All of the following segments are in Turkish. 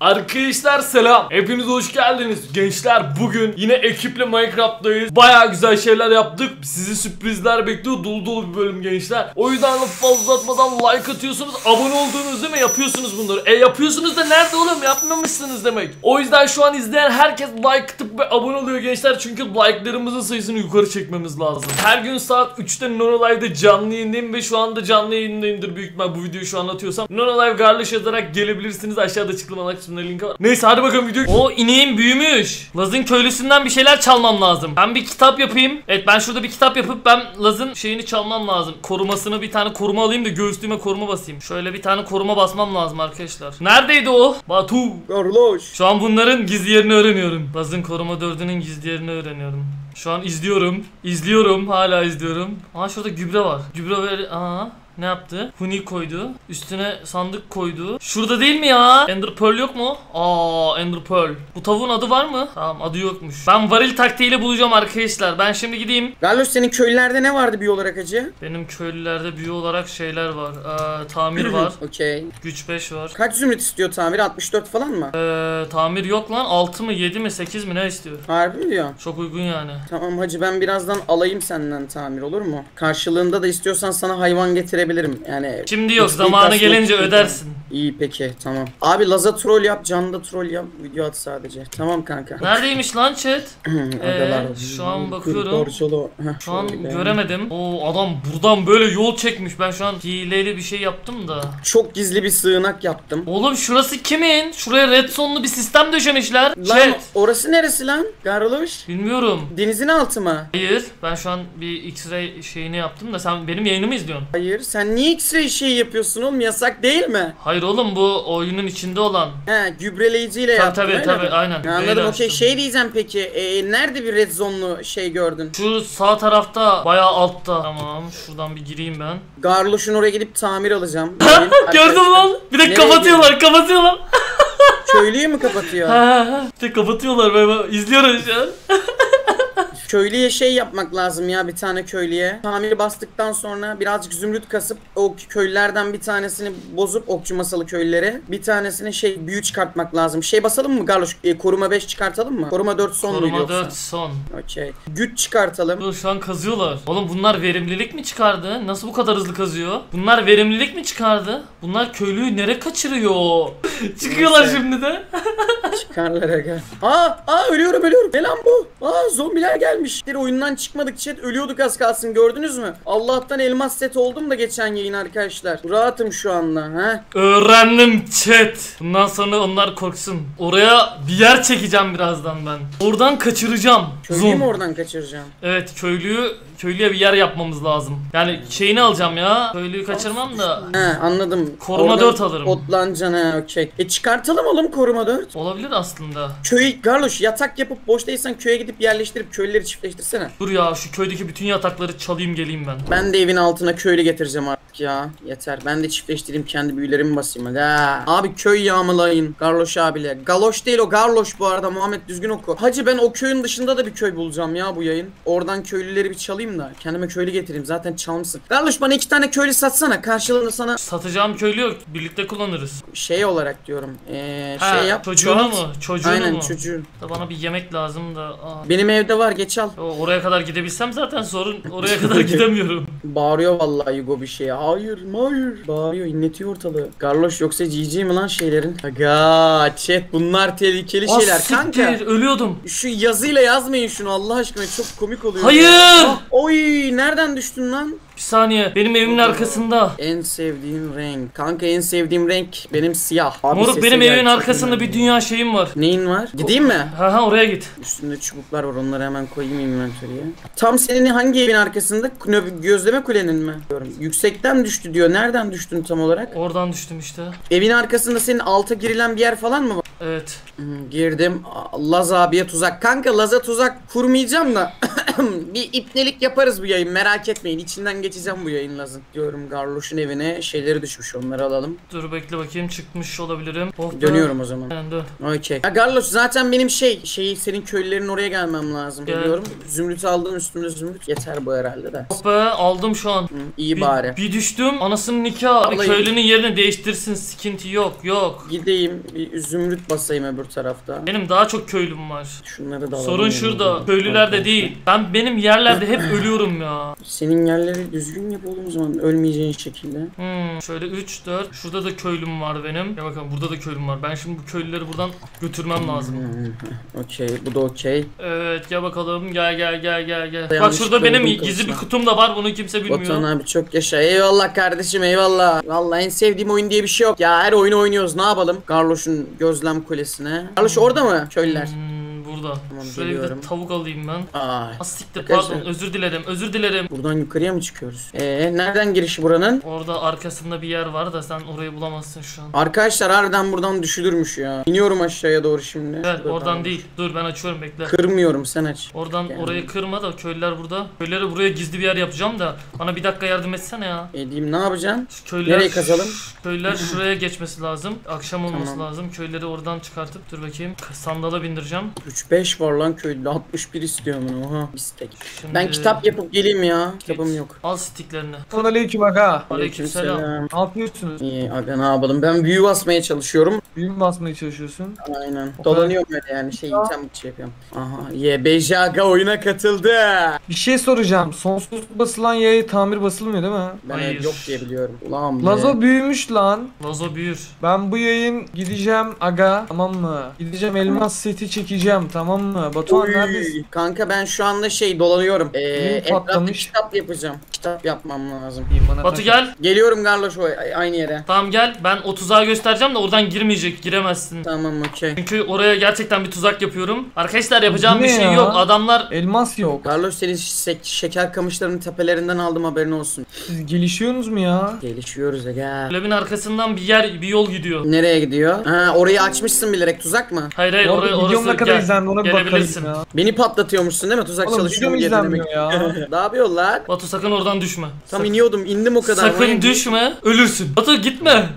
Arkadaşlar selam. Hepiniz hoş geldiniz. Gençler bugün yine ekiple Minecraft'tayız. Baya güzel şeyler yaptık. Sizi sürprizler bekliyor. Dolu dolu bir bölüm gençler. O yüzden lafı uzatmadan like atıyorsunuz. Abone olduğunuz değil mi? Yapıyorsunuz bunları. E yapıyorsunuz da nerede oğlum? Yapmamışsınız demek. O yüzden şu an izleyen herkes like atıp ve abone oluyor gençler. Çünkü like'larımızın sayısını yukarı çekmemiz lazım. Her gün saat 3'te Nono Live'de canlı yayındayım ve şu anda canlı yayındayımdır büyük ihtimal bu videoyu şu an atıyorsam. Nono Live Garloş yazarak gelebilirsiniz. Aşağıda açıklamalar kısmında link var. Neyse hadi bakalım video. O ineğim büyümüş. Laz'ın köylüsünden bir şeyler çalmam lazım. Ben bir kitap yapayım. Evet ben şurada bir kitap yapıp ben Laz'ın şeyini çalmam lazım. Korumasını bir tane koruma alayım da göğüslüğüme koruma basayım. Şöyle bir tane koruma basmam lazım arkadaşlar. Neredeydi o? Batu. Garloş. Şu an bunların gizli yerini öğreniyorum. Laz'ın koruma 4'ünün gizli yerini öğreniyorum. Şu an izliyorum. İzliyorum. Hala izliyorum. Aa şurada gübre var. Gübre ver... Aa. Ne yaptı? Huni koydu. Üstüne sandık koydu. Şurada değil mi ya? Ender Pearl yok mu? Aa Ender Pearl. Bu tavuğun adı var mı? Tamam adı yokmuş. Ben varil taktiğiyle bulacağım arkadaşlar. Ben şimdi gideyim. Garloş senin köylerde ne vardı bir olarak acı? Benim köylülerde büyü olarak şeyler var. Ee, tamir var. Okey. Güç 5 var. Kaç zümrüt istiyor tamir? 64 falan mı? Ee, tamir yok lan. 6 mı 7 mi 8 mi ne istiyor? Harbi mi diyor? Çok uygun yani. Tamam hacı ben birazdan alayım senden tamir olur mu? Karşılığında da istiyorsan sana hayvan getirebilirim. Yani Şimdi yok zamanı gelince ödersin. iyi peki tamam. Abi Laza troll yap, Can'da troll yap, video at sadece. Tamam kanka. Neredeymiş lan chat? Agalar. şu an bakıyorum. Şu an göremedim. Oo adam buradan böyle yol çekmiş. Ben şu an hileli bir şey yaptım da. Çok gizli bir sığınak yaptım. Oğlum şurası kimin? Şuraya redstone'lu bir sistem döşemişler. Lan Chat. orası neresi lan? Garloş? Bilmiyorum. Denizin altı mı? Hayır. Ben şu an bir X-ray şeyini yaptım da sen benim yayınımı izliyorsun. Hayır. Sen niye X-ray şey yapıyorsun oğlum? Yasak değil mi? Hayır oğlum bu oyunun içinde olan. He gübreleyiciyle Tabii yaptın tabii öyle tabii mi? aynen. Ha, Böyle Anladım okey açtım. şey diyeceğim peki e, nerede bir red zone'lu şey gördün? Şu sağ tarafta bayağı altta. Tamam şuradan bir gireyim ben. Garloş'un oraya gidip tamir alacağım. Gördün lan? Bir de Nereye kapatıyorlar kapatıyorlar. Köylüyü mü kapatıyor? Ha, ha, ha. De kapatıyorlar ben, ben izliyorum şu an. Köylüye şey yapmak lazım ya bir tane köylüye. Tamiri bastıktan sonra birazcık zümrüt kasıp o köylülerden bir tanesini bozup okçu masalı köylülere bir tanesine şey büyü çıkartmak lazım. Şey basalım mı Garloş? E, koruma 5 çıkartalım mı? Koruma 4 son Koruma yoksa? 4 son. Okey. Güç çıkartalım. Dur şu an kazıyorlar. Oğlum bunlar verimlilik mi çıkardı? Nasıl bu kadar hızlı kazıyor? Bunlar verimlilik mi çıkardı? Bunlar köylüyü nere kaçırıyor? Çıkıyorlar Neyse. şimdi de. Çıkarlar aga. Aa, aa ölüyorum ölüyorum. Ne lan bu? Aa zombiler gelmiş. Bir oyundan çıkmadık chat. Ölüyorduk az kalsın gördünüz mü? Allah'tan elmas set oldum da geçen yayın arkadaşlar. Rahatım şu anda. ha. Öğrendim chat. Bundan sonra onlar korksun. Oraya bir yer çekeceğim birazdan ben. Oradan kaçıracağım. Köylüyü Zoom. mü oradan kaçıracağım? Evet köylüyü köylüye bir yer yapmamız lazım. Yani şeyini alacağım ya. Köylüyü kaçırmam da. He anladım. Koruma Oradan dört alırım. Otlanacaksın ha okey. E çıkartalım oğlum koruma 4. Olabilir aslında. Köy Garloş yatak yapıp boş değilsen köye gidip yerleştirip köylüleri çiftleştirsene. Dur ya şu köydeki bütün yatakları çalayım geleyim ben. Ben de evin altına köylü getireceğim artık ya. Yeter. Ben de çiftleştireyim kendi büyülerimi basayım hadi. ha. Abi köy yağmalayın. Garloş abiyle. Galoş değil o Garloş bu arada Muhammed düzgün oku. Hacı ben o köyün dışında da bir köy bulacağım ya bu yayın. Oradan köylüleri bir çalayım da. Kendime köylü getireyim. Zaten çalmışsın. Garloş bana iki tane köylü satsana. Karşılığında sana Satacağım köylü yok. Birlikte kullanırız. şey olarak diyorum. Ee, Ha, şey yap. çocuğunu çoğalt. mu? Çocuğunu Aynen mu? çocuğun. Da bana bir yemek lazım da. Aa. Benim evde var geç al. O- Oraya kadar gidebilsem zaten sorun. Oraya kadar gidemiyorum. Bağırıyor vallahi Yugo bir şeye. Hayır, hayır. Bağırıyor, inletiyor ortalığı. Garloş yoksa GG mi lan şeylerin? Aga, chat bunlar tehlikeli Ah, şeyler siktir, kanka. ölüyordum. Şu yazıyla yazmayın şunu Allah aşkına çok komik oluyor. Hayır! Ah, oy nereden düştün lan? Bir saniye. Benim evimin arkasında. En sevdiğim renk. Kanka en sevdiğim renk benim siyah. Abi Moruk benim evimin arkasında bir dünya şeyim var. Neyin var? Gideyim mi? Ha ha oraya git. Üstünde çubuklar var onları hemen koyayım inventörüye. Tam senin hangi evin arkasında? Gözleme kulenin mi? Diyorum. Yüksekten düştü diyor. Nereden düştün tam olarak? Oradan düştüm işte. Evin arkasında senin alta girilen bir yer falan mı var? Evet. Hmm, girdim. Laz abiye tuzak. Kanka Laz'a tuzak kurmayacağım da. bir ipnelik yaparız bu yayın merak etmeyin. İçinden geçeceğim bu yayın lazım. Diyorum Garloş'un evine şeyleri düşmüş onları alalım. Dur bekle bakayım çıkmış olabilirim. Oh. Dönüyorum o zaman. Dön. Okey. Garloş zaten benim şey, şeyi senin köylülerin oraya gelmem lazım. Gel. Biliyorum. Zümrüt aldım üstümde zümrüt. Yeter bu herhalde de. Oh be aldım şu an. Hı, iyi Bir, bari. bir düştüm anasının nikahı. Köylünün yerini değiştirsin sıkıntı yok yok. Gideyim bir zümrüt basayım öbür tarafta. Benim daha çok köylüm var. Şunları da alalım. Sorun şurada. Köylülerde değil. Ben benim yerlerde hep ölüyorum ya. Senin yerleri düzgün yap oğlum o zaman ölmeyeceğin şekilde. Hmm, şöyle 3 4. Şurada da köylüm var benim. Ya bakalım burada da köylüm var. Ben şimdi bu köylüleri buradan götürmem lazım. Okey bu da okey. Evet gel bakalım. Gel gel gel gel gel. Bak şurada benim gizli bir kutum da var. Bunu kimse Batuhan bilmiyor. abi çok yaşa. Eyvallah kardeşim eyvallah. Vallahi en sevdiğim oyun diye bir şey yok. Ya her oyunu oynuyoruz ne yapalım? Garloş'un gözlem kulesine. Garloş orada mı köylüler? Burada. Tamam, Şuraya bir de tavuk alayım ben. Ay. Ah siktir Arkadaşlar- pardon özür dilerim özür dilerim. Buradan yukarıya mı çıkıyoruz? Ee nereden girişi buranın? Orada arkasında bir yer var da sen orayı bulamazsın şu an. Arkadaşlar harbiden buradan düşülürmüş ya. İniyorum aşağıya doğru şimdi. Gel Şurada oradan tamam. değil. Dur ben açıyorum bekle. Kırmıyorum sen aç. Oradan Yani. orayı kırma da köylüler burada. Köylüleri buraya gizli bir yer yapacağım da bana bir dakika yardım etsene ya. Edeyim ne yapacaksın? Şu Köylüler, Nereye kazalım? Köylüler şuraya geçmesi lazım. Akşam olması Tamam. lazım. Köyleri oradan çıkartıp dur bakayım. Sandala bindireceğim. 3-5 var lan köylü. 61 istiyorum bunu. Oha. Bistek. Şimdi Ben kitap yapıp geleyim ya. Kitabım yok. Al sticklerini. Aleyküm aga. Aleykümselam. Ne yapıyorsunuz? İyi aga ne yapalım? Ben büyü basmaya çalışıyorum. Büyü mü basmaya çalışıyorsun? Aynen. O Dolanıyorum öyle yani şey item şey yapıyorum. Aha YBJ aga oyuna katıldı. Bir şey soracağım. Sonsuz basılan yaya tamir basılmıyor değil mi? Ben Hayır. yok diye biliyorum. Ulan be. Lazo büyümüş lan. Lazo büyür. Ben bu yayın gideceğim aga tamam mı? Gideceğim elmas seti çekeceğim tamam mı? Batuhan Oy. neredesin? Kanka ben şu anda şey dolanıyorum. Ee, etrafta patlamış? kitap yapacağım. Kitap yapmam lazım. İyi, bana Batu taş- gel. Geliyorum Garloş o aynı yere. Tamam gel. Ben o tuzağı göstereceğim de oradan girmeyecek. Giremezsin. Tamam okey. Çünkü oraya gerçekten bir tuzak yapıyorum. Arkadaşlar yapacağım Bu bir ne şey ya? yok. Adamlar Elmas yok. Garloş senin şek- şeker kamışlarının tepelerinden aldım haberin olsun. Siz gelişiyorsunuz mu ya? Gelişiyoruz aga. kulübün arkasından bir yer bir yol gidiyor. Nereye gidiyor? Ha orayı açmışsın bilerek tuzak mı? Hayır hayır oraya arada videom orası ne kadar gel. izlendi ona bir bakalım Gelebilirsin. ya. Beni patlatıyormuşsun değil mi? Tuzak Oğlum çalışıyor video mu demek. izlenmiyor ya? ne? Batu sakın oradan düşme. Tam Sakın- iniyordum indim o kadar. Sakın düşme, ölürsün. Batu gitme.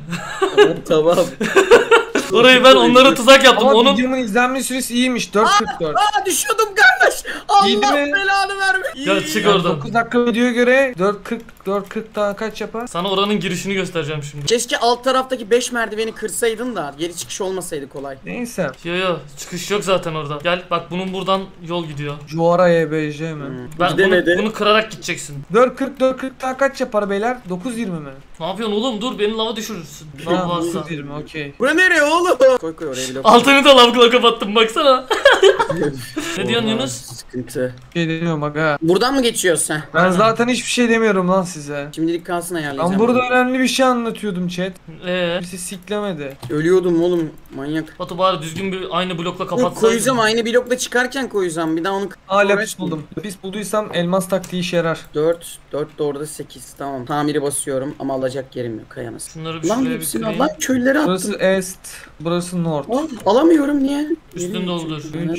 tamam. Orayı ben onlara tuzak yaptım. Ama Onun videomun izlenme süresi iyiymiş 4.44. Aa düşüyordum kardeş. Allah İyiydi mi? belanı vermesin. Ya İyi. çık oradan. 9 dakika videoya göre 4.40 4.40 daha kaç yapar? sana oranın girişini göstereceğim şimdi. Keşke alt taraftaki 5 merdiveni kırsaydın da geri çıkış olmasaydı kolay. Neyse. Yo yo çıkış yok zaten orada. Gel bak bunun buradan yol gidiyor. Juara YBJ mi? Hmm. Ben bunu, Gidemedi. bunu kırarak gideceksin. 4.40 4.40 daha kaç yapar beyler? 9.20 mi? Ne yapıyorsun oğlum? Dur beni lava düşürürsün. Ha, Lav varsa. 9.20 okey. Bura nereye oğlum? Koy koy oraya blok. Altını da lavgla kapattım baksana. ne diyorsun Yunus? Sıkıntı. Bir şey demiyorum aga. Buradan mı geçiyorsun sen? Ben zaten hiçbir şey demiyorum lan size. Şimdilik kalsın ayarlayacağım. Ben burada önemli bir şey anlatıyordum chat. Ee, Birisi siklemedi. Ölüyordum oğlum manyak. Batu bari düzgün bir aynı blokla kapatsaydın. koyacağım aynı blokla çıkarken koyacağım. Bir daha onu Hala Sonra- pis buldum. Pis bulduysam elmas taktiği işe yarar. 4 4 de orada 8 tamam. Tamiri basıyorum ama alacak yerim yok kayanız. Şunları bir Lan şuraya bir hepsini kırayım. al lan köylere attım. Burası est, burası north. Al, alamıyorum niye?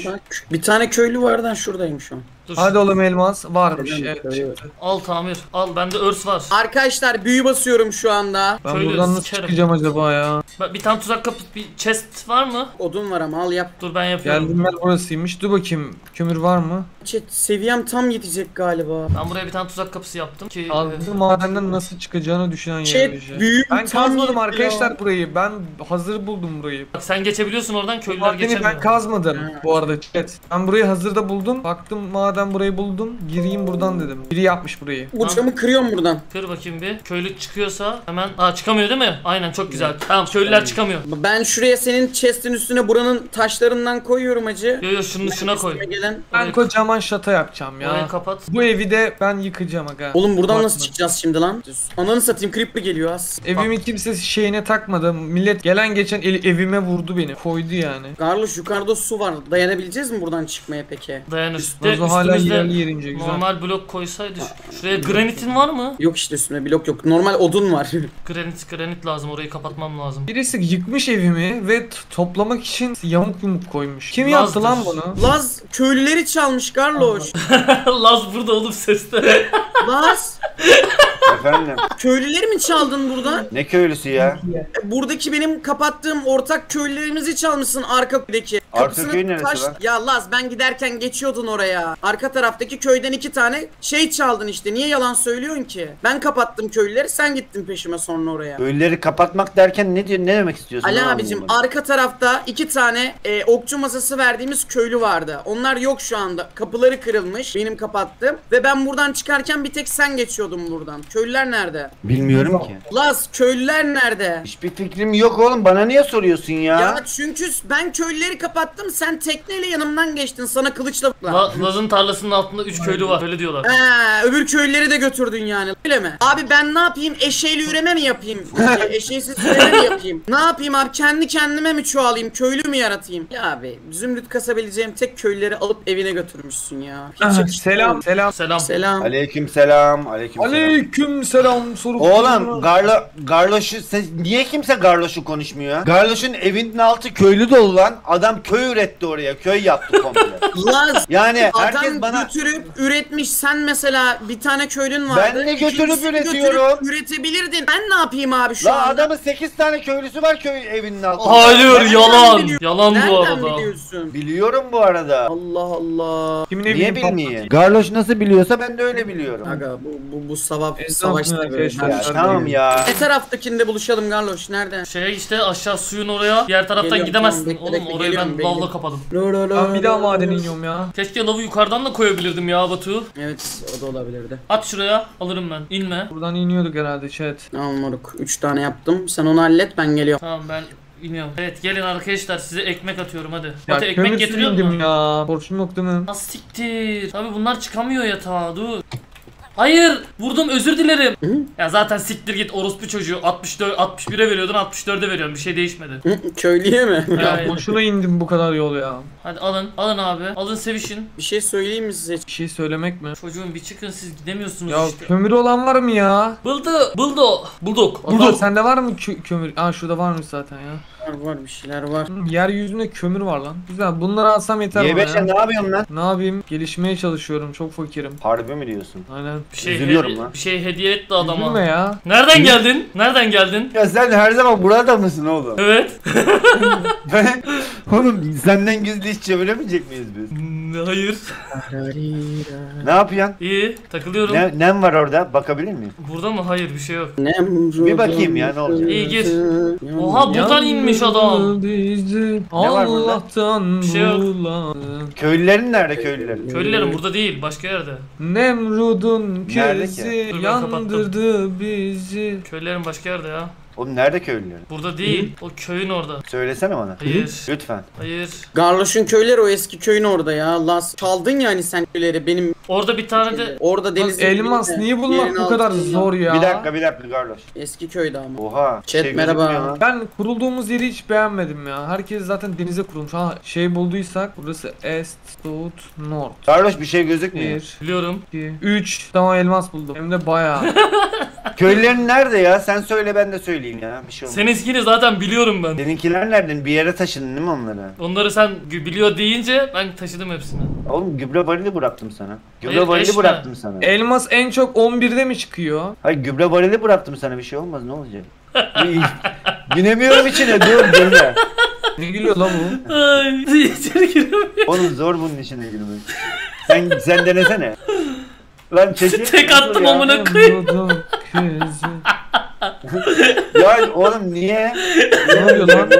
Ne bak, Bir tane köylü vardı ha, şuradayım şu an. Dur. Hadi oğlum elmas varmış. Evet çıktı. Al tamir. Al bende örs var. Arkadaşlar büyü basıyorum şu anda. Ben Köylü buradan nasıl sikerim. çıkacağım acaba ya? Bak bir tane tuzak kapı bir chest var mı? Odun var ama al yap. Dur ben yapıyorum. Geldim ben burasıymış. Dur bakayım kömür var mı? Chat seviyem tam yetecek galiba. Ben buraya bir tane tuzak kapısı yaptım ki Kazdı madenden nasıl çıkacağını düşünen Chat yer büyü Ben kazmadım arkadaşlar burayı. Ben hazır buldum burayı. Bak sen geçebiliyorsun oradan köylüler geçemiyor. ben kazmadım Ha. bu arada chat. Ben burayı hazırda buldum. Baktım maden burayı buldum. Gireyim buradan dedim. Biri yapmış burayı. Bu camı kırıyorum buradan. Kır bakayım bir. Köylü çıkıyorsa hemen... Aa çıkamıyor değil mi? Aynen çok güzel. Tamam köylüler çıkamıyor. Ben şuraya senin chest'in üstüne buranın taşlarından koyuyorum acı. Yo yo şunu şuna koy. Üstüme gelen. Ben Orayı- kocaman şata yapacağım Orayı ya. kapat. Bu evi de ben yıkacağım aga. Oğlum buradan nasıl Bakma. çıkacağız şimdi lan? Ananı satayım creeper geliyor az. Evimi kimse şeyine takmadı. Millet gelen geçen el- evime vurdu beni. Koydu yani. Garloş yukarıda su var. Dayanabileceğiz mi buradan çıkmaya peki? Dayanır. De, Nazo üstte hala yerli yerince güzel. normal blok koysaydı. Şuraya granitin var mı? Yok işte üstünde blok yok. Normal odun var. Granit granit lazım orayı kapatmam lazım. Birisi yıkmış evimi ve toplamak için yamuk yumuk koymuş. Kim Lazdır. yaptı lan bunu? Laz köylüleri çalmış Garloş. Laz burada oğlum seste. Laz Efendim köylüleri mi çaldın buradan? ne köylüsü ya? E, Buradaki benim kapattığım ortak köylülerimizi çalmışsın arkadaki. Arka köy neresi taş- lan? Ya Laz ben giderken geçiyordun oraya. Arka taraftaki köyden iki tane şey çaldın işte. Niye yalan söylüyorsun ki? Ben kapattım köylüleri sen gittin peşime sonra oraya. Köylüleri kapatmak derken ne diyor ne demek istiyorsun? Ali abicim arka tarafta iki tane e, okçu masası verdiğimiz köylü vardı. Onlar yok şu anda. Kapıları kırılmış. Benim kapattım. Ve ben buradan çıkarken bir tek sen geçiyordun buradan. Köylüler nerede? Bilmiyorum ki. Laz köylüler nerede? Hiçbir fikrim yok oğlum bana niye soruyorsun ya? Ya çünkü ben köylüleri kapattım. Sen tekneyle yanımdan geçtin. Sana kılıçla. La, Laz'ın tarlasının altında 3 köylü var. Öyle diyorlar. He, öbür köylüleri de götürdün yani. Öyle mi? Abi ben ne yapayım? Eşeğli üreme mi yapayım? Şey, Eşeğsiz üreme mi yapayım? Ne yapayım abi? Kendi kendime mi çoğalayım? Köylü mü yaratayım? Ya abi zümrüt kasabileceğim tek köylüleri alıp evine götürmüşsün ya. Hiç selam selam. Selam. Selam. Aleyküm selam. Aleyküm selam. Aleyküm selam sorup Oğlum Garlo, Garloş'u sen, niye kimse Garloş'u konuşmuyor ya? Garloş'un evinin altı köylü dolu lan. Adam köy üretti oraya. Köy yaptı komple. Laz. Yani herkes Adam bana götürüp üretmiş. Sen mesela bir tane köylün vardı. Ben de götürüp üretiyorum. götürüp üretebilirdin. Ben ne yapayım abi şu La anda? adamın 8 tane köylüsü var köy evinin altında. Hayır Nereden yalan. Yalan bu Nereden arada. biliyorsun? Biliyorum bu arada. Allah Allah. Kimin Niye bilmeyeyim? Garloş nasıl biliyorsa ben de öyle biliyorum. Aga bu bu, bu Esnaf savaşta böyle. Ya tamam ya. Ne taraftakinde buluşalım Garloş? Nerede? Şey işte aşağı suyun oraya diğer taraftan Geliyorum, gidemezsin. tamam, bekle, Oğlum bekle, orayı ben geliyorum, lavla bekle. kapadım. Ben bir daha maden iniyorum ya. Keşke lavı yukarıdan da koyabilirdim ya Batu. Evet o da olabilirdi. At şuraya alırım ben. İnme. Buradan iniyorduk herhalde chat. Tamam moruk. 3 tane yaptım. Sen onu hallet ben geliyorum. Tamam ben iniyorum. Evet gelin arkadaşlar size ekmek atıyorum hadi. Ya Batu ekmek kömür getiriyor musun? ya. Borçum yok değil mi? Ha siktir. Tabi bunlar çıkamıyor yatağa dur. Hayır vurdum özür dilerim. Ya zaten siktir git orospu çocuğu 64 61'e veriyordun 64'e veriyorum bir şey değişmedi. Köylüye mi? Ya boşuna indim bu kadar yol ya. Hadi alın alın abi alın sevişin. bir şey söyleyeyim mi size? Bir şey söylemek mi? Çocuğum bir çıkın siz gidemiyorsunuz Ya işte. kömür olan var mı ya? Buldu buldu bulduk bulduk. sende var mı kö- kömür? Aa şurada varmış zaten ya. Var var bir şeyler var. Hı, Yeryüzünde kömür var lan. Güzel bunları alsam yeter bana Y5'e ya. ne yapıyorsun lan? Ne yapayım? Gelişmeye çalışıyorum. Çok fakirim. Harbi mi diyorsun? Aynen. Bir şey, Üzülüyorum lan. bir şey hediye etti adama. Üzülme ya. Nereden geldin? Nereden geldin? Ya sen her zaman burada mısın oğlum? Evet. Ben, oğlum senden gizli hiç çeviremeyecek miyiz biz? Hmm, Hayır. Ne yapıyorsun? İyi takılıyorum. Ne, nem var orada? Bakabilir miyim? Burada mı? Hayır bir şey yok. Bir bakayım ya, ne olacak? İyi, gir. Oha buradan inmiş adam. Var burada? Allah'tan Bir şey yok. bulan. Köylülerin nerede köylülerin? Köylülerim burada değil başka yerde. Nemrud'un Nerede ki? kezi Dur, ben kapattım. yandırdı bizi. Köylülerim başka yerde ya. Oğlum nerede köylülerin? Burada değil. O köyün orada. Söylesene bana. Hayır. Lütfen. Hayır. Garloş'un köyleri o eski köyün orada ya. Las çaldın yani sen köyleri benim Orada bir tane de orada deniz Elmas niye bulmak bu kadar zor ya? Bir dakika bir dakika Garloş. Eski köyde ama. Oha. Chat, şey merhaba. lan. Ben kurulduğumuz yeri hiç beğenmedim ya. Herkes zaten denize kurulmuş. Ha şey bulduysak burası Est, South, North. Garloş bir şey gözükmüyor. 1, biliyorum. 2, 3. Tamam elmas buldum. Hem de bayağı. Köylülerin nerede ya? Sen söyle ben de söyleyeyim ya. Bir şey olmaz. Seninkini zaten biliyorum ben. Seninkiler nereden? Bir yere taşındın değil mi onları? Onları sen biliyor deyince ben taşıdım hepsini. Oğlum gübre varili bıraktım sana. Gübre Hayır, varili eşme. bıraktım sana. elmas en çok 11'de mi çıkıyor? Hayır gübre varili bıraktım sana bir şey olmaz ne olacak? Binemiyorum içine dur girme. Ne gülüyor lan bu? Ay içeri giremiyorum. Oğlum zor bunun içine girmek. Sen sen denesene. Lan çekil. Tek attım amına koyayım. Ya oğlum niye? Ne oluyor lan?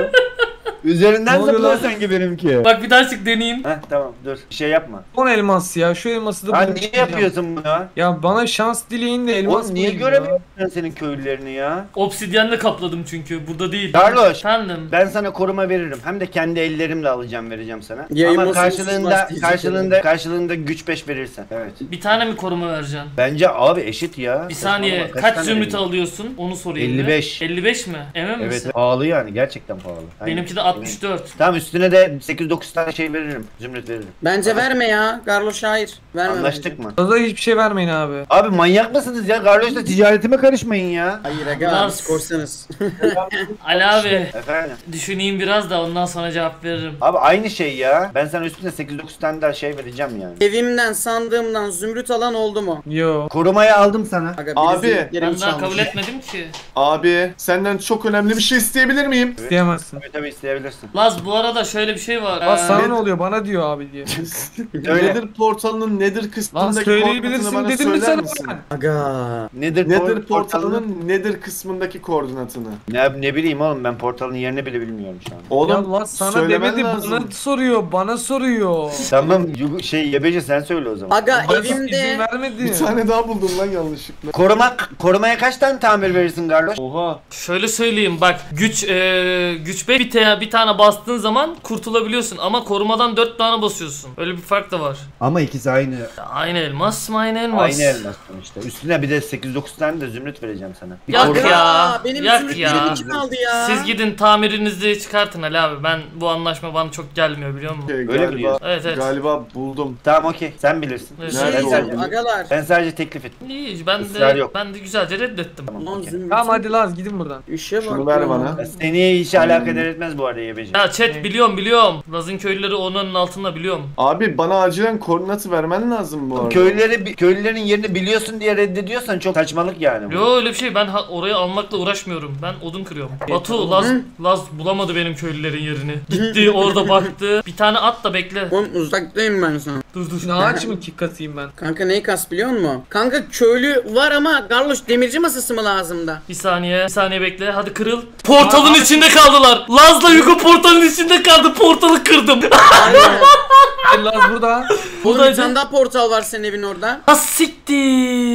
Üzerinden Ne oluyor zıplıyor lan? sanki benimki. Bak bir daha çık deneyeyim. Heh tamam dur bir şey yapma. Son elmas ya. Şu elması da Lan niye yapıyorsun bunu? Ya bana şans dileyin de elmas Oğlum niye bulayım ya. göremiyorum ben senin köylülerini ya? Obsidyenle kapladım çünkü burada değil. Carlos. Efendim. Ben sana koruma veririm. Hem de kendi ellerimle alacağım vereceğim sana. Ama masası karşılığında diyecek karşılığında karşılığında güç 5 verirsen. Evet. Bir tane mi koruma vereceksin? Bence abi eşit ya. Bir saniye Saçmalama, kaç tane zümrüt alıyorsun onu sorayım. bir. 55. 55 mi? Emin Evet misin? pahalı yani gerçekten pahalı. Aynen. Benimki de 64. Tamam üstüne de 8-9 tane şey veririm. Zümrüt veririm. Bence verme ya. Garloş hayır. Verme Anlaştık bence. mı? Gaza hiçbir şey vermeyin abi. Abi manyak mısınız ya? Garloş'la ticaretime karışmayın ya. Hayır aga Laz- biz korsanız. Ali abi Efendim. düşüneyim biraz da ondan sonra cevap veririm. Abi aynı şey ya. Ben sana üstüne 8-9 tane daha şey vereceğim yani. Evimden sandığımdan zümrüt alan oldu mu? Yo. Korumaya aldım sana. Aga Abi, Ben daha kabul etmedim ki. Abi senden çok önemli bir şey isteyebilir miyim? İsteyemezsin. Tabii tabii isteyebilirsin. Laz bu arada şöyle bir şey var. Ee, sana ne oluyor bana diyor abi diye. Nedir portalının nedir kısmındaki söyleyebilirsin koordinatını bana dedim mi söyler sana misin? Aga. Nedir, Nedir por- portalının nedir kısmındaki koordinatını? Ne, ne bileyim oğlum ben portalın yerini bile bilmiyorum şu an. Oğlum ya lan sana demedi lazım. bana soruyor bana soruyor. Tamam şey Yebeci sen söyle o zaman. Aga Bana izin evimde vermedi. Bir tane daha buldum lan yanlışlıkla. Korumak, korumaya kaç tane tamir verirsin Garloş? Oha. Şöyle söyleyeyim bak güç e, güç 5 bir, te- bir tane bastığın zaman kurtulabiliyorsun ama korumadan 4 tane basıyorsun. Öyle bir fark da var. Ama ikisi aynı. Aynı elmas mı aynı elmas? Aynı elmas sonuçta. Üstüne bir de 8-9 tane de zümrüt vereceğim sana. Bir Yak koruma- ya. Benim yak zümrütlerimi ya. kim aldı ya? Siz gidin tamirinizi çıkartın Ali abi. Ben bu anlaşma bana çok gelmiyor biliyor musun? Okey, Öyle galiba, biliyorsun. Evet, evet. Galiba buldum. Tamam okey sen bilirsin. Evet. Şey Nerede diyeceğim oldu? agalar. Ben sadece teklif ettim. İyi ben Israr de yok. ben de güzelce reddettim. Tamam zümrüt. Tamam hadi Laz gidin buradan. İşe bak. Şunu ver bana. Seni hiç alakadar etmez bu arada Yebeci. Ya chat biliyorum biliyorum. Laz'ın köylüleri onun altında biliyorum. Abi bana acilen koordinatı vermen lazım bu arada. Köylüleri, köylülerin yerini biliyorsun diye reddediyorsan çok saçmalık yani. bu. Yo öyle bir şey ben ha- orayı almakla uğraşmıyorum. Ben odun kırıyorum. Batu Laz, Laz bulamadı benim köylülerin yerini. Gitti orada baktı. Bir tane at da bekle. Oğlum uzaktayım ben sana. Dur dur. Ne ağaç mı kick atayım ben? Kanka neyi kas biliyor musun? Kanka köylü var ama Garloş demirci masası mı lazım da? Bir saniye, bir saniye bekle. Hadi kırıl. Portalın içinde kaldılar. Laz'la Yugo portalın içinde kaldı. Portalı kırdım. Aynen. Laz burada. Oğlum bir tane daha portal var senin evin orada. Ha siktir.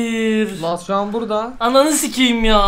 Laz şu an burada. Ananı sikeyim ya.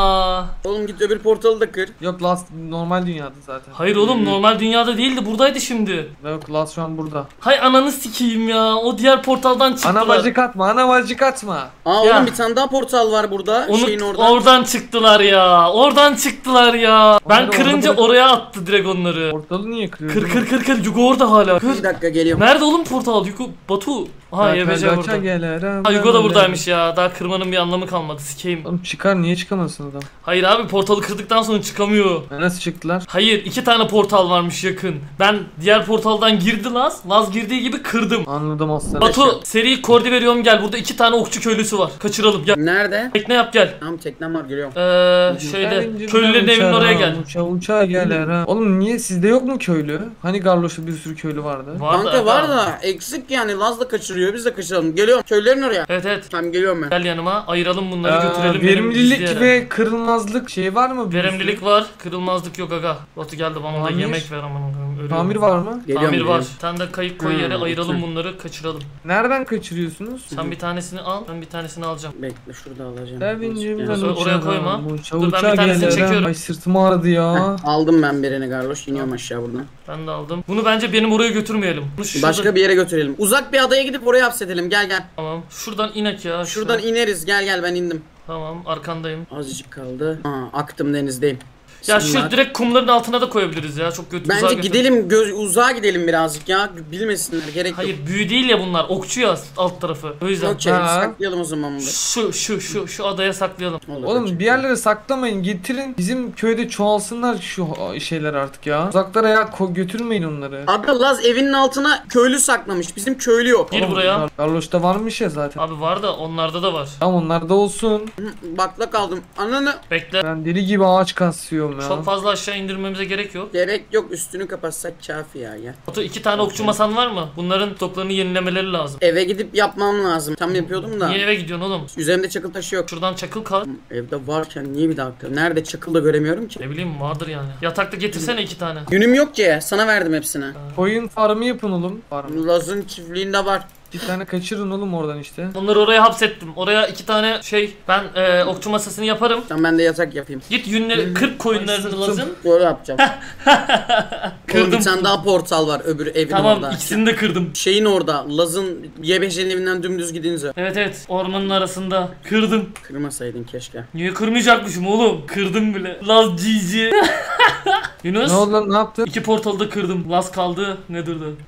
Oğlum git öbür portalı da kır. Yok Laz normal dünyada zaten. Hayır oğlum normal dünyada değildi buradaydı şimdi. Yok Laz şu an burada. Hay ananı sikeyim ya. O diğer portaldan çıktılar. Ana bacık atma ana bacık atma. Aa Ya. oğlum bir tane daha portal var burada. Onu şeyin orada. oradan çıktılar ya. Oradan çıktılar ya. Ben Onları kırınca orada bırak- oraya attı direkt onları. Portalı niye kırıyorsun? Kır kır kır kır. Yugo orada hala. Kır. Bir dakika geliyorum. Nerede oğlum portal? Yugo Batu. Ha YBC burada. Ha Yugo da buradaymış ya. Daha kırmanın bir anlamı kalmadı. Sikeyim. Oğlum çıkar niye çıkamazsın adam? Hayır abi portalı kırdıktan sonra çıkamıyor. Ya Nasıl çıktılar? Hayır iki tane portal varmış yakın. Ben diğer portaldan girdi Laz. Laz girdiği gibi kırdım. Anladım aslanım. Batu seri kordi veriyorum gel. Burada iki tane okçu köylüsü var. Kaçıralım gel. Nerede? Tekne yap gel. Tamam teknem var geliyorum. Ee, şeyde köylülerin evinin oraya gel. Uça uça gel ha. Oğlum niye sizde yok mu köylü? Hani Garloş'ta bir sürü köylü vardı. Var Kanka da, var da eksik yani Laz da kaçırıyor biz de kaçıralım. Geliyorum köylerin oraya. Evet evet. Tamam geliyorum ben. Gel yanıma ayıralım bunları Aa, götürelim. verimlilik ve kırılmazlık şey var mı? bir Verimlilik var, kırılmazlık yok aga. Batu geldi bana da Tamir. yemek ver aman ölüyorum. Tamir var mı? Geliyorum. Tamir var. geliyorum. Sen de kayık koy yere Hmm, ayıralım hı. bunları kaçıralım. Nereden kaçırıyorsunuz? Sen bir tanesini al, ben bir tanesini alacağım. Bekle şurada alacağım. Sevincimden Oraya uçarım, koyma. Dur, ben bir tanesini gelirim. çekiyorum. Ay sırtım ağrıdı ya. Heh, aldım ben birini Garloş iniyorum aşağı buradan. Ben de aldım. Bunu bence benim oraya götürmeyelim. Şurada... Başka bir yere götürelim. Uzak bir adaya gidip oraya hapsedelim gel gel. Tamam. Şuradan inek ya. Şuradan ineriz gel gel ben indim. Tamam arkandayım. Azıcık kaldı. Aa, aktım denizdeyim. Ya Bismillah. şu direkt kumların altına da koyabiliriz ya. Çok kötü Bence gidelim göz uzağa gidelim birazcık ya. Bilmesinler gerek Hayır yok. büyü değil ya bunlar. Okçu ya alt tarafı. O yüzden. Okey saklayalım o zaman bunu. Şu şu şu şu adaya saklayalım. Olur, Oğlum bir yerlere saklamayın getirin bizim köyde çoğalsınlar şu şeyler artık ya. Uzaklara ya götürmeyin onları. Aga Laz evinin altına köylü saklamış. Bizim köylü yok. Gir buraya. Garloş'ta varmış ya zaten. Abi var da onlarda da var. Tamam onlar da olsun. Bakla kaldım. Ananı Bekle. Ben deli gibi ağaç kasıyorum ya. Çok fazla aşağı indirmemize gerek yok. gerek yok üstünü kapatsak kafi ya ya. Batu iki tane okçu masan var mı? Bunların toplarını yenilemeleri lazım. Eve gidip yapmam lazım. Tam yapıyordum da. Niye eve gidiyorsun oğlum? Üzerimde çakıl taşı yok. Şuradan çakıl kal. Evde varken niye bir dakika? Nerede çakıl da göremiyorum ki. Ne bileyim vardır yani. Yatakta getirsene iki tane. Günüm yok ki. Sana verdim hepsini. Koyun farmı yapın oğlum. Farm. Laz'ın çiftliğinde var. Bir tane kaçırın oğlum oradan işte. Bunları oraya hapsettim. Oraya iki tane şey ben e, okçu masasını yaparım. Tamam ben de yatak yapayım. Git yünleri 40 koyunlarını lazım. Böyle yapacağım. Oğlum Kırdım. bir tane daha portal var öbür evin Tamam orada. ikisini de kırdım. Şeyin orada. Laz'ın YBJ'nin evinden dümdüz gidince. Evet evet ormanın arasında kırdım. Kırmasaydın keşke. Niye kırmayacakmışım oğlum? Kırdım bile. Laz GG. Yunus. Ne oldu lan ne yaptın? İki portalı da kırdım. Las kaldı.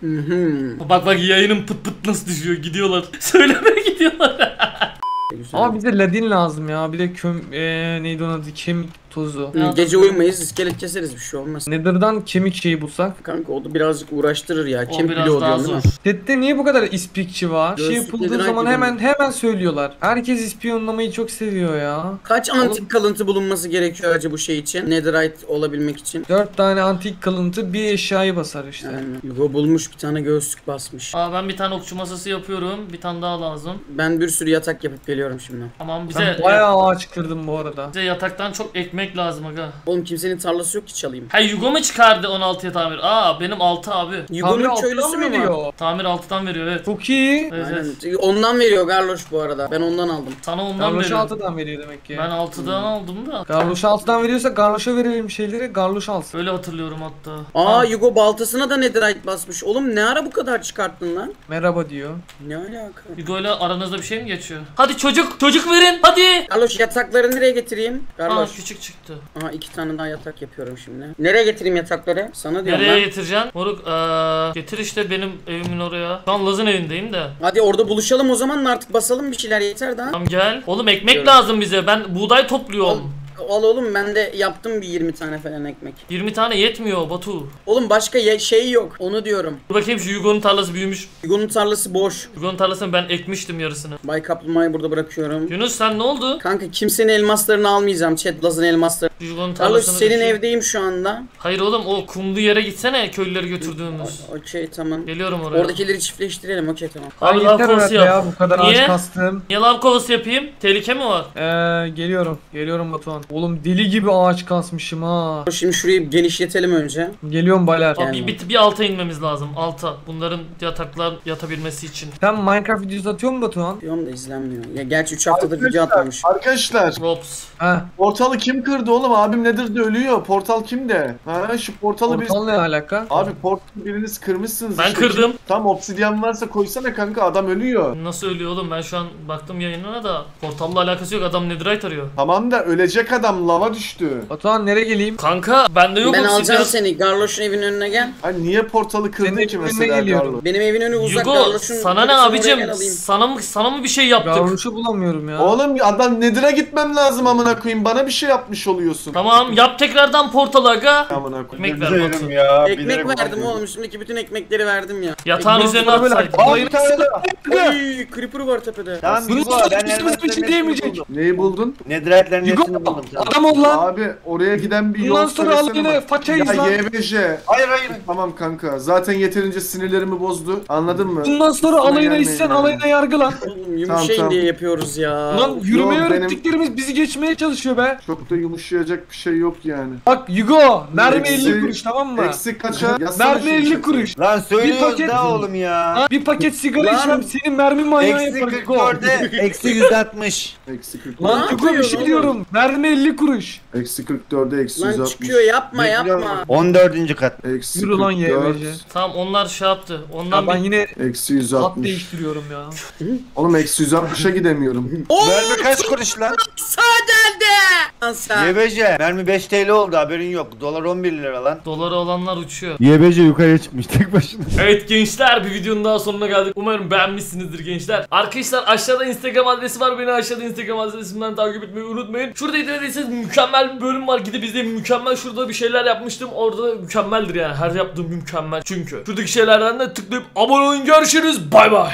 Hı hı. Bak bak yayının pıt pıt nasıl düşüyor. Gidiyorlar. Söylemeye gidiyorlar. Ama bize ladin lazım ya. Bir de köm eee neydi onun adı kemik tozu. Hı, Gece uyumayız iskelet keseriz bir şey olmaz. Nether'dan kemik şeyi bulsak. Kanka o da birazcık uğraştırır ya. O Kim bile biraz daha oluyor değil zor. mi? Chat'te niye bu kadar ispikçi var? Şey Göğüslük yapıldığı zaman gibi hemen hemen söylüyorlar. Herkes ispiyonlamayı çok seviyor ya. Kaç antik kalıntı bulunması gerekiyor acaba bu şey için? Netherite olabilmek için. 4 tane antik kalıntı bir eşyayı basar işte. Yani Hugo bulmuş bir tane göğüslük basmış. Aa ben bir tane okçu masası yapıyorum. Bir tane daha lazım. Ben bir sürü yatak yapıp geliyorum şimdi. Aman bize Ben bayağı ağaç kırdım bu arada. bize yataktan çok ekmek lazım aga. Oğlum kimsenin tarlası yok ki çalayım. Ha Yugo mu çıkardı 16'ya tamir? Aa benim 6 abi. Yugo'nun köylüsü mü var? veriyor. Tamir 6'dan veriyor evet. Çok iyi. Evet, evet. Aynen. Ondan veriyor Garloş bu arada. Ben ondan aldım. Sana ondan Garloş veriyor. 6'dan veriyor demek ki. Ben 6'dan aldım da. Garloş 6'dan veriyorsa Garloş'a verelim şeyleri. Garloş alsın. Öyle hatırlıyorum hatta. Aa Ha, Yugo baltasına da Netherite basmış. Oğlum ne ara bu kadar çıkarttın lan? Merhaba diyor. Ne alaka? Yugo ile aranızda bir şey mi geçiyor? Hadi çocuk, çocuk verin. Hadi. Garloş yatakları nereye getireyim? Aa Garloş. küçük çıktı. Aha iki tane daha yatak yapıyorum şimdi. Nereye getireyim yatakları? Sana diyorum Nereye lan. getireceksin? Moruk eee, getir işte benim evimin oraya. Şu an Laz'ın evindeyim de. Hadi orada buluşalım o zaman artık basalım bir şeyler yeter daha. Tamam gel. Oğlum ekmek Diyorum. lazım bize. Ben buğday topluyorum. Al oğlum ben de yaptım bir 20 tane falan ekmek. 20 tane yetmiyor Batu. Oğlum başka ye- şey yok onu diyorum. Dur bakayım şu Yugo'nun tarlası büyümüş. Yugo'nun tarlası boş. Yugo'nun tarlasını ben ekmiştim yarısını. Bay Kaplumbağa'yı burada bırakıyorum. Yunus sen ne oldu? Kanka kimsenin elmaslarını almayacağım. Chat Laz'ın elmaslarını. Yugo'nun Carlos tarlasını... senin ekeyim. evdeyim şu anda. Hayır oğlum o kumlu yere gitsene köylüleri götürdüğümüz. Okey tamam. Geliyorum oraya. Oradakileri çiftleştirelim okey tamam. Abi Ay, lav yeter kovası herhalde yap. ya bu kadar Niye? ağaç kastım. Niye lav kovası yapayım? Tehlike mi var? Ee, geliyorum. Geliyorum Batuhan. Oğlum deli gibi ağaç kasmışım ha. Şimdi şurayı genişletelim önce. Geliyorum Baler. Abi Yani. bir, bir alta inmemiz lazım. Alta. Bunların yataklar yatabilmesi için. Sen Minecraft videosu atıyor musun Batuhan? Diyorum da izlenmiyor. Ya gerçi 3 haftadır video atmamış. Arkadaşlar Rops. Ha. portalı kim kırdı oğlum? Abim nedir de ölüyor. Portal kimde? Ha şu portalı bir... Portal ne alaka? Abi portal biriniz kırmışsınız. Ben işte. kırdım. Tam obsidyen varsa koysana kanka adam ölüyor. Nasıl ölüyor oğlum? Ben şu an baktım yayınına da portalla alakası yok. Adam netherite arıyor. Tamam da ölecek adam lava düştü. Batuhan nereye geleyim? Kanka bende yok ben alacağım seni. Garloş'un evinin önüne gel. Hani niye portalı kırdın Senin ki evine mesela geliyorum. Garlo? Benim evin önü uzak. Yugo Garloş'un sana ne kapısını oraya abicim? gel alayım. Sana mı sana mı bir şey yaptık? Garloş'u bulamıyorum ya. Oğlum adam Nedir'e gitmem lazım amına koyayım. Bana bir şey yapmış oluyorsun. Tamam yap tekrardan portal aga. Amına koyayım. Ekmek ver Batu. ya. Ekmek verdim oğlum. Üstümdeki bütün ekmekleri verdim ya. Yatağın Ekmek üzerine böyle atsaydın. Aa bir tane daha. Oy, creeper var tepede. Tamam Bunu Yugo ben bir şey diyemeyecek. Neyi buldun? Netherite'lerin Yugo hepsini buldum. Tamam. adam ol lan. Abi oraya giden bir yol Bundan sonra al söylesene yine bak. façayız Ya lan. YBJ. Hayır hayır. Tamam kanka. Zaten yeterince sinirlerimi bozdu. Anladın mı? Bundan sonra alayına gelmeyin isten yani. alayına yargılan. Oğlum yumuşayın tamam. diye yapıyoruz ya. Lan yürümeyi benim- öğrettiklerimiz bizi geçmeye çalışıyor be. Çok da yumuşayacak bir şey yok yani. Bak Yugo mermi Eksi- 50 kuruş tamam mı? Eksik kaça? Yazsana Mermi şu 50 chat'e. kuruş. Lan söylüyoruz paket- da oğlum ya. Ha, Bir paket sigara Lan. içmem senin mermi manyağı Eksi yapar Yugo. 44'e eksi 160. Eksi 40. Ne Lan Yugo bir şey diyorum. Mermi 50 kuruş. Eksi 44'e eksi Lan 160. çıkıyor yapma yapma. 14. kat. Eksi Yürü lan 44, YBC. Tamam onlar şey yaptı. Ya Ondan ben bir... yine Eksi hat 160. değiştiriyorum ya. Oğlum eksi 160'a gidemiyorum. Oo Mermi kaç kuruş lan? sağ geldi. Lan sen. YBC. Mermi 5 TL oldu haberin yok. Dolar 11 lira lan. Doları olanlar uçuyor. YBC yukarıya çıkmış tek başına. Evet gençler bir videonun daha sonuna geldik. Umarım beğenmişsinizdir gençler. Arkadaşlar aşağıda Instagram adresi var. Beni aşağıda Instagram adresimden takip etmeyi unutmayın. Şurada izlediyseniz mükemmel bir bölüm var. Gidip izleyin. Mükemmel şurada bir şeyler yapmıştım. Orada da mükemmeldir yani. Her yaptığım mükemmel çünkü. Şuradaki şeylerden de tıklayıp abone olun. Görüşürüz. Bay bay.